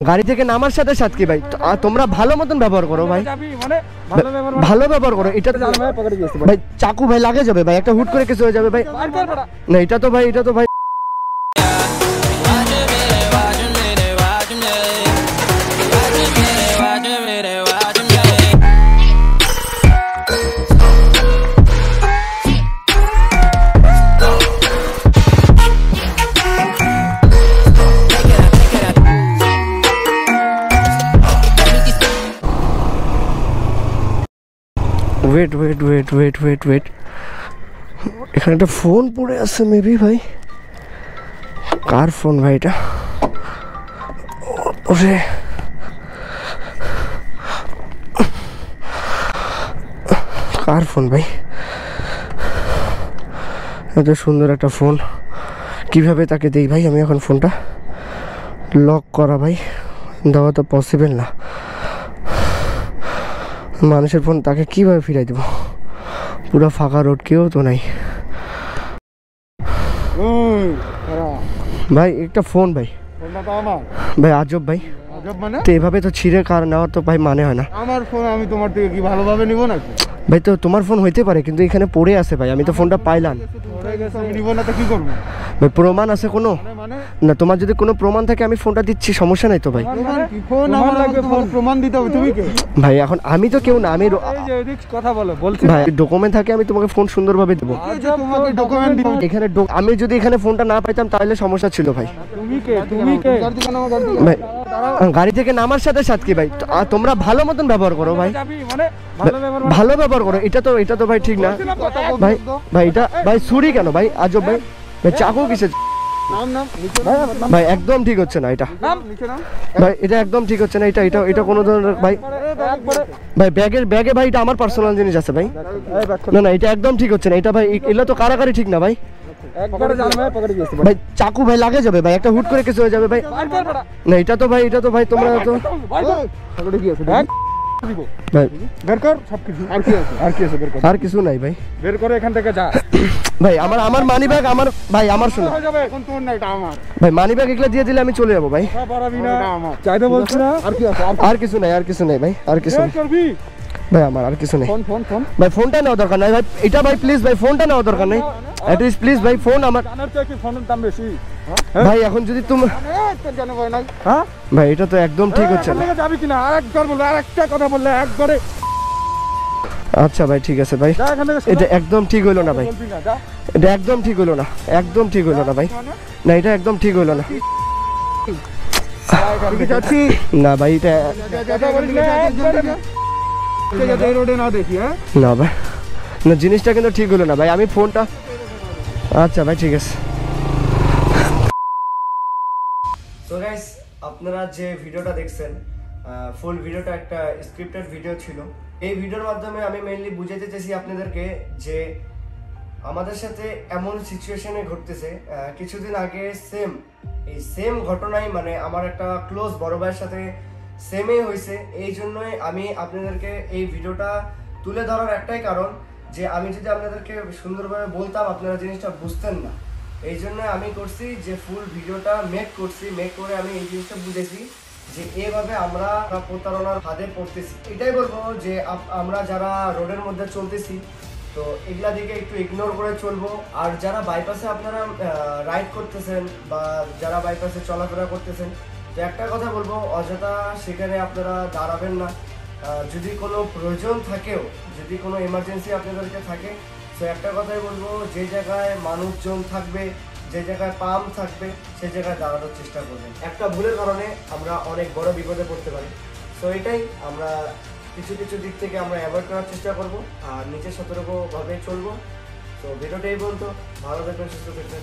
গাড়ি থেকে নামার সাথে সাতকি ভাই? তোমরা ভালো মতন ব্যবহার করো ভাই। মানে ভালো মানে- ভালো ব্যবহার করো এটা ভাই চাকু ভাই লাগে যাবে ভাই একটা হুট করে কিছু হয়ে যাবে ভাই। না এটা তো ভাই এটা তো ভাই wait wait wait wait wait wait এখানে একটা ফোন পড়ে আছে মেবি ভাই। কার ফোন ভাই এটা? ওরে। কার ফোন ভাই? এত সুন্দর একটা ফোন কীভাবে তাকে দেই, ভাই, আমি এখন ফোনটা লক করা, ভাই। দেওয়া তো পসিবল না। মানুষের ফোন তাকে কীভাবে ফিরাই দেবো? পুরো ফাঁকা রোড কেউ তো নাই। ভাই একটা ফোন ভাই। ভাই আজব ভাই। আজব মানে? তো এভাবে তো ছিঁড়ে কার নেওয়ার তো ভাই মানে হয় না। আমার ফোন আমি তোমার থেকে কি ভালোভাবে নিব না ভাই তো তোমার ফোন হইতে পারে কিন্তু এখানে পড়ে আছে ভাই। আমি তো ফোনটা পাইলাম। নিব না তো কি করব? প্রমাণ আছে কোনো? মানে মানে? না তোমার যদি কোনো প্রমাণ থাকে আমি ফোনটা দিচ্ছি সমস্যা নাই তো ভাই। প্রমাণ দিতে হবে তুমি ভাই এখন আমি তো কেউ না আমি কথা বলো বলছি। ভাই ডকুমেন্ট থাকে আমি তোমাকে ফোন সুন্দরভাবে দেবো। দিতে এখানে আমি যদি এখানে ফোনটা না পাইতাম তাহলে সমস্যা ছিল ভাই। তুমি কে? তুমি কে? ভাই গাড়ি থেকে নামার সাথে সাথে কি ভাই? তোমরা ভালো মতন ব্যবহার করো ভাই। মানে ভালো মানে- ভালো ব্যবহার করো এটা তো এটা তো ভাই ঠিক না। ভাই ভাই এটা ভাই ছুরি কেন ভাই? আজব ভাই। ভাই চাকু কিসে ভাই একদম ঠিক হচ্ছে না এটা। নাম? নিচে নাম? ভাই এটা একদম ঠিক হচ্ছে না এটা এটা এটা কোনো ধরনের ভাই ভাই ব্যাগের ব্যাগে ভাই এটা আমার পার্সোনাল জিনিস আছে ভাই। না না এটা একদম ঠিক হচ্ছে না এটা ভাই এ- এগুলো তো কারাকারি ঠিক না ভাই। ভাই পকেটে গেছে ভাই চাকু ভাই লাগে যাবে ভাই একটা হুট করে কিছু হয়ে যাবে ভাই। না এটা তো ভাই এটা তো ভাই তোমরা তো দিব। ভাই। বের কর সব কিছু। আর কি আছে? আর কি আছে বের কর। আর কিছু নাই ভাই। বের করে এখান থেকে যা। ভাই আমার আমার মানি ব্যাগ আমার ভাই আমার শোনো। হয়ে যাবে এখন তোর না এটা আমার। ভাই মানি ব্যাগ এগুলো দিয়ে দিলে আমি চলে যাব ভাই। পারাবি না। চাইতে বলছি না। আর কি আছে? আর আর কিছু নাই আর কিছু নাই ভাই আর কিছু বের করবি? ভাই আমার আর কিছু নেই। Phone phone phone. ভাই ফোনটা নেওয়া দরকার নাই ভাই। এটা ভাই প্লিজ ভাই ফোনটা নেওয়া দরকার নেই। অ্যাটলিস্ট প্লিজ ভাই ফোন আমার জানার থেকে কি ফোনের দাম বেশি। ভাই এখন যদি তুমি হ্যাঁ ভাই এটা তো একদম ঠিক হচ্ছে না থেকে যাবি কিনা আর একবার বললে আর কথা বললে একবারে আচ্ছা ভাই ঠিক আছে ভাই এটা একদম ঠিক হইল না ভাই এটা একদম ঠিক হইল না একদম ঠিক হইল না ভাই না এটা একদম ঠিক হইল না না ভাই এটা হ্যাঁ না ভাই না জিনিসটা কিন্তু ঠিক হলো না ভাই আমি ফোনটা আচ্ছা ভাই ঠিক আছে আপনারা যে ভিডিওটা দেখছেন ফুল ভিডিওটা একটা স্ক্রিপ্টেড ভিডিও ছিল। এই ভিডিওর মাধ্যমে আমি মেইনলি বুঝাতে চাইছি আপনাদেরকে যে আমাদের সাথে এমন সিচুয়েশনে ঘটতেছে কিছুদিন আগে সেম এই সেম ঘটনাই মানে আমার একটা ক্লোজ বড় ভাইয়ের সাথে সেমই হয়েছে এই জন্যই আমি আপনাদেরকে এই ভিডিওটা তুলে ধরার একটাই কারণ যে আমি যদি আপনাদেরকে সুন্দরভাবে বলতাম, আপনারা জিনিসটা বুঝতেন না। এই জন্য আমি করছি যে ফুল ভিডিওটা মেক করছি মেক করে আমি এই জিনিসটা বুঝেছি যে এভাবে আমরা প্রতারণার হাতে পড়তেছি। এটাই বলব যে আমরা যারা রোডের মধ্যে চলতেছি, তো এগুলা দিকে একটু ইগনোর করে চলবো। আর যারা বাইপাসে আপনারা রাইড করতেছেন বা যারা বাইপাসে চলাফেরা করতেছেন, তো একটা কথা বলব, অযথা সেখানে আপনারা দাঁড়াবেন না। যদি কোনো প্রয়োজন থাকেও, যদি কোনো এমার্জেন্সি আপনাদেরকে থাকে তো একটা কথাই বলব, যে জায়গায় মানুষজন থাকবে, যে জায়গায় পাম্প থাকবে, সে জায়গায় দাঁড়ানোর চেষ্টা করবেন। একটা ভুলের কারণে আমরা অনেক বড় বিপদে পড়তে পারি। তো এটাই আমরা কিছু কিছু দিক থেকে আমরা অ্যাভয়েড করার চেষ্টা করব আর নিজে সতর্কভাবে চলবো। তো ভিডিওটাই বলতো ভালো থাকবেন, সুস্থ থাকবেন।